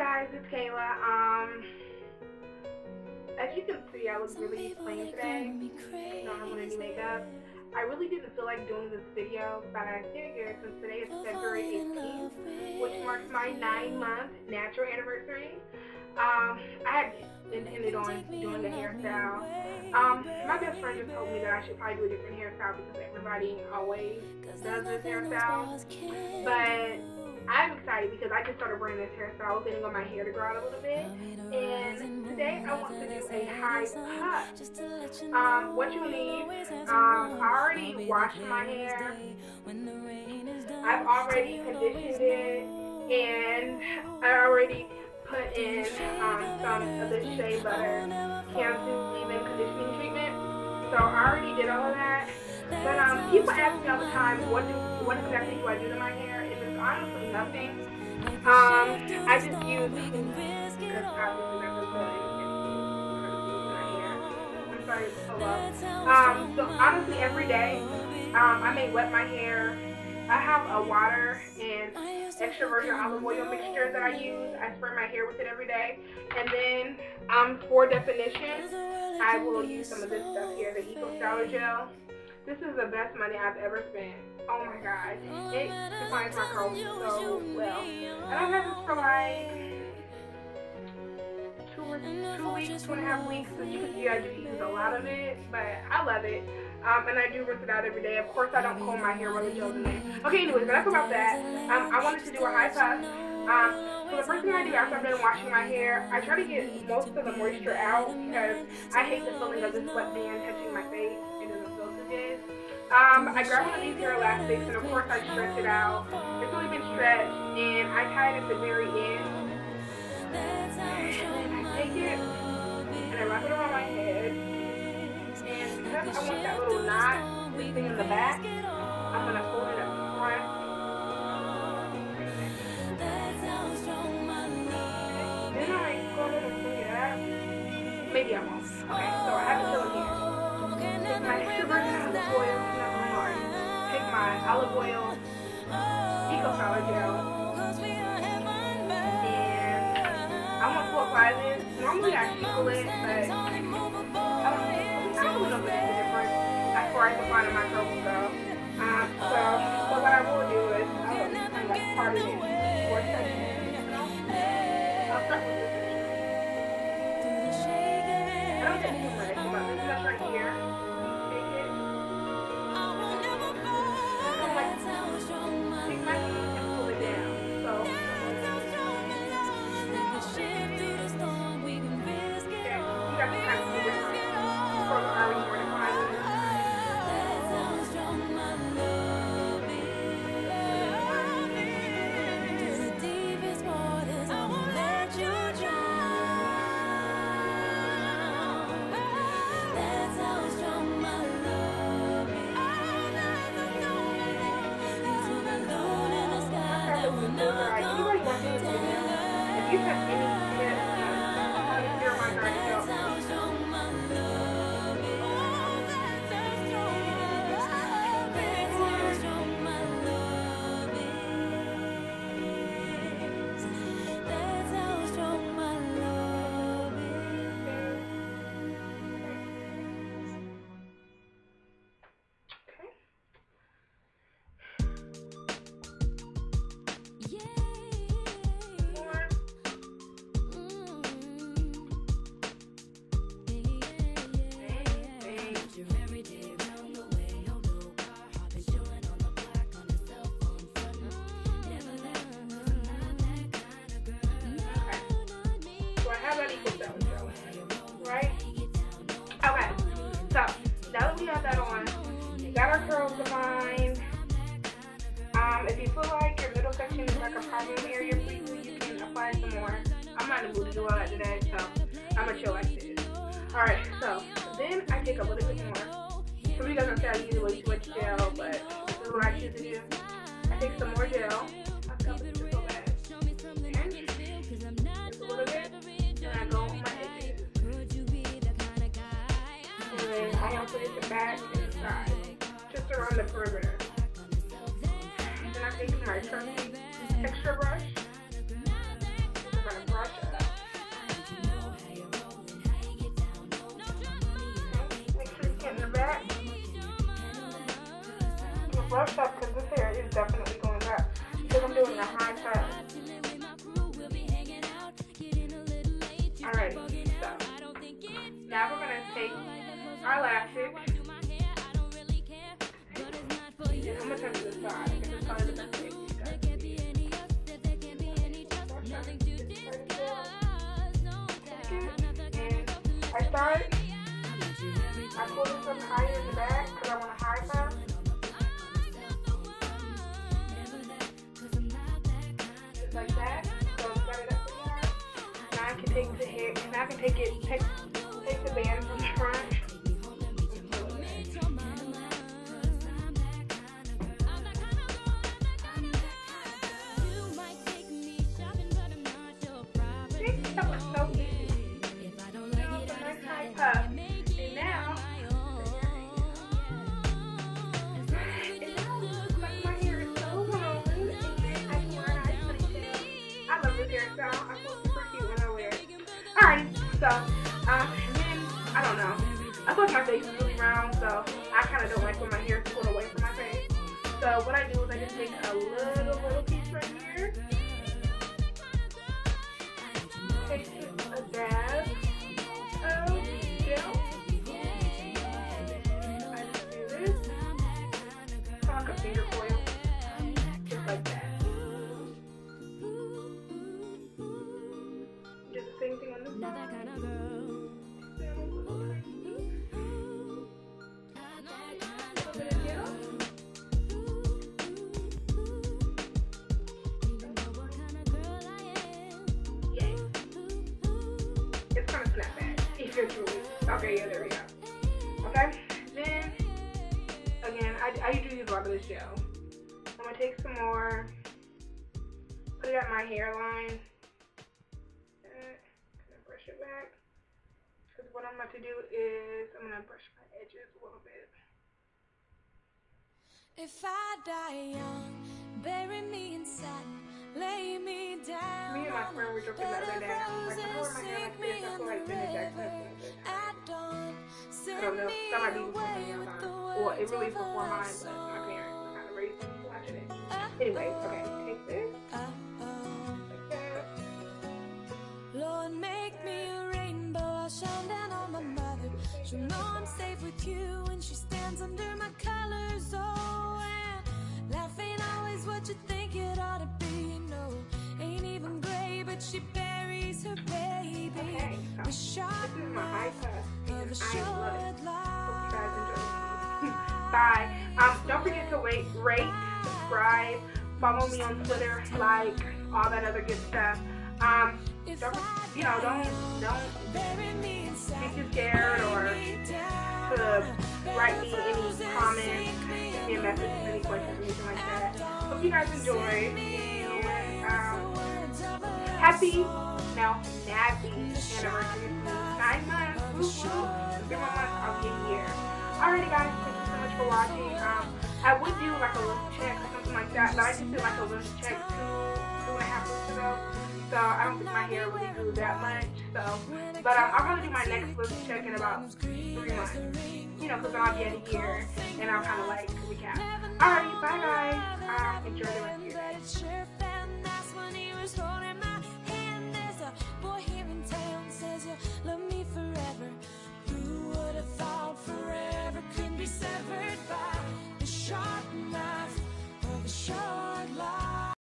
guys, it's Kayla. Um, as you can see, I was really plain today. I don't have any makeup. I really didn't feel like doing this video, but I figured since today is February 18th, which marks my nine-month natural anniversary, um, I had intended on doing a hairstyle. Um, my best friend just told me that I should probably do a different hairstyle because everybody always does this hairstyle. But I'm excited because I just started wearing this hairstyle, opening on my hair to grow out a little bit. And today I want to do a high cut. Um, what you need, um, I already washed my hair. I've already conditioned it and I already put in um, some of this shea butter Cantu leave-in conditioning treatment. So I already did all of that. But um, people ask me all the time, what do what exactly do I do to my hair? Honestly nothing. Um, I just use I'm sorry, hello. Um, so honestly, every day, um, I may wet my hair. I have a water and extra virgin olive oil mixture that I use. I spray my hair with it every day. And then um, for definition, I will use some of this stuff here, the Eco Styler Gel. This is the best money I've ever spent. Oh my god. It defines my curls so well. And I've had this for like two, or, two weeks, two and a half weeks. As you can see, I do use a lot of it, but I love it. Um, and I do rinse it out every day. Of course, I don't comb my hair while the gel's there. Okay, anyways, enough about that. Um, I wanted to do a high puff. Um, so the first thing I do after I'm done washing my hair, I try to get most of the moisture out because I hate the feeling of this wet band touching my face. Um, I grab one of these hair elastics and of course I stretch it out. It's only been stretched and I tie it at the very end. And then I take it and I wrap it around my head. And because I want that little knot leaving in the back, I'm going to fold it up front. Then I go ahead and bring it up. Maybe I won't. Okay, so I have it still here. Take my olive oil, my olive oil, Eco Styler Gel, and I want apply this. Normally I tickle it, but I don't I don't know if it's different as far as applying my curls go. Um, so, so what I will do is I will kind of part it in four sections. I'll start with If you have any a problem area for you, you can apply some more. I'm not in the mood to do all that today, so I'm gonna chill like this. Alright, so then I take a little bit more. Some Somebody doesn't say I use way too much gel, but this is what I choose to do. I take some more gel. Just a little bit. And I go on my edges. And then I also hit the back and side. Just around the perimeter. Then I take my trusty extra brush. We're gonna brush it up. Make sure you get in the back. Brush up because this hair is definitely going up. Because I'm doing a high cut. Alright, so now we're gonna take our lashes. I'm gonna turn to the side Just like that. So set it up again. Now I can take the hair, now I can take it, take, take the band from the front. So, um, and then, I don't know. I feel like my face is really round, so I kind of don't like when my hair is pulled away from my face. So what I do is I just take a little, little piece right here. Okay, yeah, there we go. Okay, then, again, I, I usually use a lot of this gel. I'm to take some more, put it at my hairline. Of brush it back. Because what I'm about to do is, I'm to brush my edges a little bit. If I die young, bury me inside, Me joking the other day. Like, oh when I hair like I like I don't know. That might be before my time. It really before mine, but my parents were kind of raised me watching it. Anyways, okay, take this. That. Lord, make me a rainbow. I'll shine down on my mother. She'll know I'm safe with you when she stands under my colors. Oh, and life ain't always what you think it ought to be. But she buries her baby. Okay, so The this sharp is my high cut, of a and I love it. short Hope you guys enjoy. Bye. Um, don't forget to wait, rate, subscribe, follow me on Twitter, like all that other good stuff. Um, don't, you know, don't don't Bury me be too scared or to write me any comments, send me a message any questions anything like that. Hope you guys enjoy. Happy, no, happy anniversary. Nine months. Woo woo. More months. Be a year. Alrighty, guys. Thank you so much for watching. Um, I would do like a length check or something like that, but I just did like a length check two, two and a half weeks ago. So I don't think my hair really grew that much. So, but um, I'll probably do my next length check in about three months. You know, because I'll be at a year and I'll kind of like recap. Alrighty, bye guys.